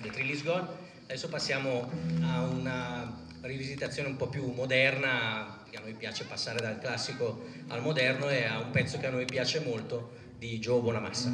The Trill is Gone. Adesso passiamo a una rivisitazione un po' più moderna, che a noi piace passare dal classico al moderno e a un pezzo che a noi piace molto di Joe Bonamassa.